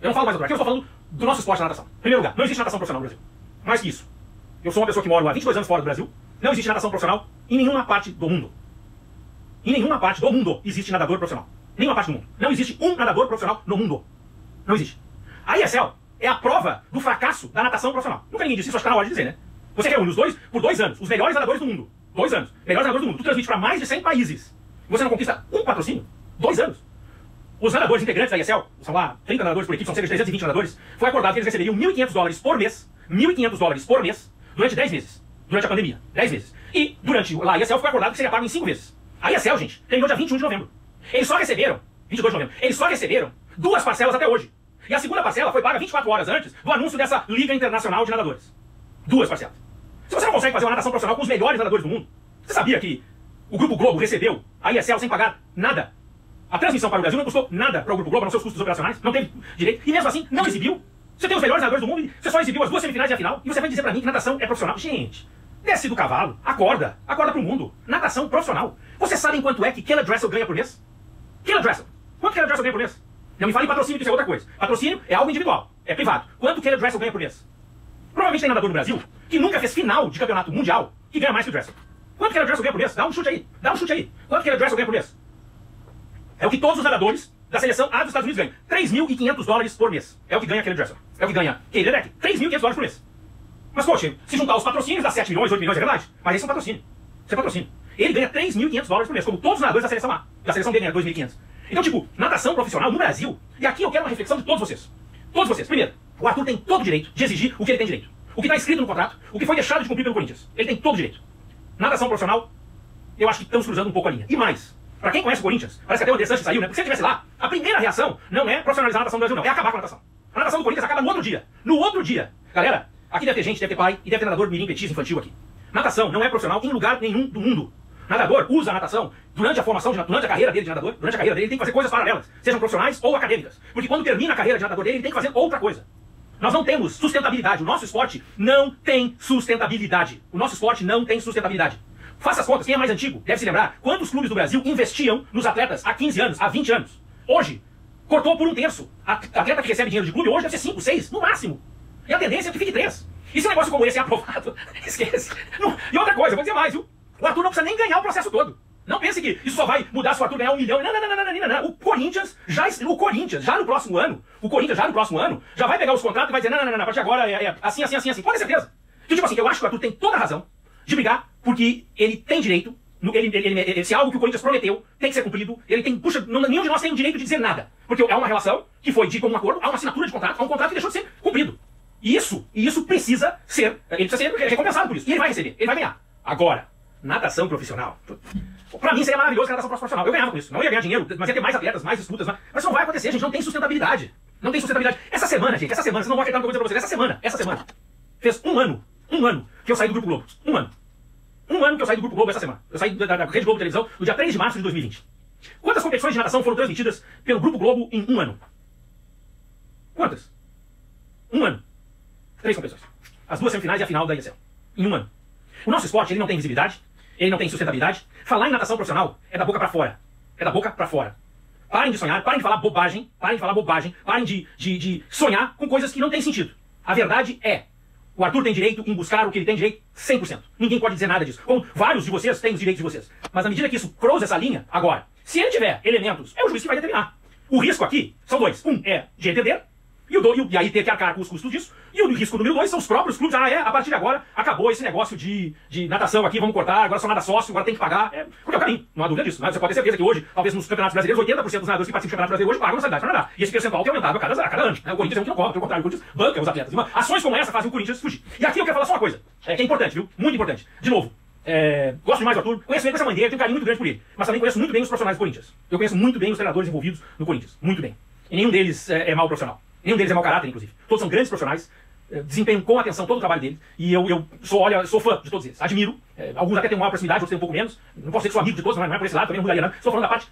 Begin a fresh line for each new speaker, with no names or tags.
Eu não falo mais do aqui, eu estou falando do nosso esporte na natação. Primeiro lugar, não existe natação profissional no Brasil. Mais que isso. Eu sou uma pessoa que moro há 22 anos fora do Brasil. Não existe natação profissional em nenhuma parte do mundo. Em nenhuma parte do mundo existe nadador profissional. Nenhuma parte do mundo. Não existe um nadador profissional no mundo. Não existe. A ISL é a prova do fracasso da natação profissional. Nunca ninguém disse isso, acho que está na hora de dizer, né? Você reúne os dois por dois anos, os melhores nadadores do mundo. Dois anos. Melhores nadadores do mundo. Tu transmite para mais de 100 países. Você não conquista um patrocínio? Dois anos. Os nadadores integrantes da ISL, são lá 30 nadadores por equipe, são cerca de 320 nadadores, foi acordado que eles receberiam 1.500 dólares por mês, 1.500 dólares por mês, durante 10 meses. Durante a pandemia. 10 meses. E durante lá a ISL foi acordado que seria pago em 5 vezes. A ISL, gente, terminou dia 21 de novembro. Eles só receberam, 22 de novembro, eles só receberam duas parcelas até hoje. E a segunda parcela foi paga 24 horas antes do anúncio dessa Liga Internacional de Nadadores. Duas parcelas. Se você não consegue fazer uma natação profissional com os melhores nadadores do mundo, você sabia que o Grupo Globo recebeu a ISL sem pagar nada? A transmissão para o Brasil não custou nada para o Grupo Globo, não seus custos operacionais, não teve direito, e mesmo assim não exibiu. Você tem os melhores nadadores do mundo e você só exibiu as duas semifinais e a final, e você vai dizer para mim que natação é profissional? Gente, desce do cavalo, acorda, acorda pro mundo. Natação profissional. Você sabe quanto é que Kayla Dressel ganha por mês? Kayla Dressel. Quanto Kayla Dressel ganha por mês? Não me fale em patrocínio, que isso é outra coisa. Patrocínio é algo individual, é privado. Quanto Kayla Dressel ganha por mês? Provavelmente tem nadador no Brasil que nunca fez final de campeonato mundial que ganha mais que o Dressel. Quanto Kayla Dressel ganha por mês? Dá um chute aí. Dá um chute aí. Quanto Kayla Dressel ganha por mês? É o que todos os nadadores da seleção A dos Estados Unidos ganham. 3.500 dólares por mês. É o que ganha Kayla Dressel. É o que ganha Kayla Deck. 3.500 dólares por mês. Mas, poxa, se juntar os patrocínios dá 7 milhões, 8 milhões, é verdade. Mas esse é um patrocínio. Isso é patrocínio. Ele ganha 3.500 dólares por mês, como todos os nadadores da seleção A. Da seleção B ganha 2.500. Então, tipo, natação profissional no Brasil, e aqui eu quero uma reflexão de todos vocês. Todos vocês. Primeiro, o Arthur tem todo o direito de exigir o que ele tem direito. O que está escrito no contrato, o que foi deixado de cumprir pelo Corinthians. Ele tem todo o direito. Natação profissional, eu acho que estamos cruzando um pouco a linha. E mais, pra quem conhece o Corinthians, parece que até o André saiu, né? Porque se ele estivesse lá, a primeira reação não é profissionalizar a natação do Brasil, não. É acabar com a natação. A natação do Corinthians acaba no outro dia. No outro dia. Galera, aqui deve ter gente, deve ter pai e deve ter nadador mirim petis infantil aqui. Natação não é profissional em lugar nenhum do mundo. Nadador usa a natação durante a formação, de, durante a carreira dele de nadador, durante a carreira dele, ele tem que fazer coisas paralelas, sejam profissionais ou acadêmicas. Porque quando termina a carreira de nadador dele, ele tem que fazer outra coisa. Nós não temos sustentabilidade. O nosso esporte não tem sustentabilidade. O nosso esporte não tem sustentabilidade. Faça as contas, quem é mais antigo deve se lembrar quantos clubes do Brasil investiam nos atletas há 15 anos, há 20 anos. Hoje, cortou por um terço. A atleta que recebe dinheiro de clube hoje deve ser 5, 6, no máximo. E a tendência é que fique 3. E se um negócio como esse é aprovado, esquece. Não. E outra coisa, vou dizer mais, viu? O Arthur não precisa nem ganhar o processo todo. Não pense que isso só vai mudar se o Arthur ganhar um milhão. Não, não, não, não, não, não, não. O Corinthians já, o Corinthians, já no próximo ano, o Corinthians já no próximo ano, já vai pegar os contratos e vai dizer, não, não, não, não a partir de agora é, é assim, assim, assim, assim. Pode ter certeza. Então, tipo assim, eu acho que o Arthur tem toda a razão de brigar, porque ele tem direito, ele, ele, ele, se algo que o Corinthians prometeu tem que ser cumprido, ele tem, puxa, não, nenhum de nós tem o direito de dizer nada. Porque é uma relação que foi de comum acordo, há uma assinatura de contrato, há um contrato que deixou de ser cumprido. E isso, e isso precisa ser, ele precisa ser recompensado por isso. E ele vai receber, ele vai ganhar. Agora, natação profissional. Pra mim seria maravilhoso que a natação profissional. Eu ganhava com isso. Não ia ganhar dinheiro, mas ia ter mais atletas, mais disputas. Mas, mas não vai acontecer, gente. Não tem sustentabilidade. Não tem sustentabilidade. Essa semana, gente, essa semana, vocês não vão acreditar no que eu vou dizer pra vocês. Essa semana, essa semana, fez um ano, um ano que eu saí do Grupo Globo. Um ano. Um ano que eu saí do Grupo Globo essa semana. Eu saí da, da Rede Globo Televisão no dia 3 de março de 2020. Quantas competições de natação foram transmitidas pelo Grupo Globo em um ano? Quantas? Um ano. Três competições. As duas semifinais e a final da ISL. Em um ano. O nosso esporte, ele não tem visibilidade, ele não tem sustentabilidade. Falar em natação profissional é da boca para fora. É da boca para fora. Parem de sonhar, parem de falar bobagem, parem de falar bobagem, parem de, de, de sonhar com coisas que não têm sentido. A verdade é, o Arthur tem direito em buscar o que ele tem direito 100%. Ninguém pode dizer nada disso. Como vários de vocês têm os direitos de vocês. Mas à medida que isso cruza essa linha, agora, se ele tiver elementos, é o juiz que vai determinar. O risco aqui são dois. Um é de entender, e, o do, e, e aí ter que arcar com os custos disso. E o risco número dois são os próprios clubes. Ah, é, a partir de agora acabou esse negócio de, de natação aqui, vamos cortar, agora só nada sócio, agora tem que pagar. É, porque é o caminho, não há dúvida disso. Mas você pode ter certeza que hoje, talvez nos campeonatos brasileiros, 80% dos nadadores que participam do campeonato brasileiro hoje pagam mensalidade para nadar. E esse percentual tem aumentado a cada, a cada ano. Né? O Corinthians é um que não cobra, pelo contrário, o Corinthians banca os atletas. Uma, ações como essa fazem o Corinthians fugir. E aqui eu quero falar só uma coisa, é, que é importante, viu? Muito importante. De novo, é, gosto demais do Arthur, conheço ele dessa maneira, tenho um carinho muito grande por ele. Mas também conheço muito bem os profissionais do Corinthians. Eu conheço muito bem os treinadores envolvidos no Corinthians. Muito bem. E nenhum deles é, é mau profissional. Nenhum deles é mau caráter, inclusive. Todos são grandes profissionais, eh, desempenham com atenção todo o trabalho deles, e eu, eu sou, olha, sou fã de todos eles. Admiro. É, alguns até têm maior proximidade, outros têm um pouco menos. Não posso ser que sou amigo de todos, não é, não por esse lado, também não mudaria nada. Estou falando da parte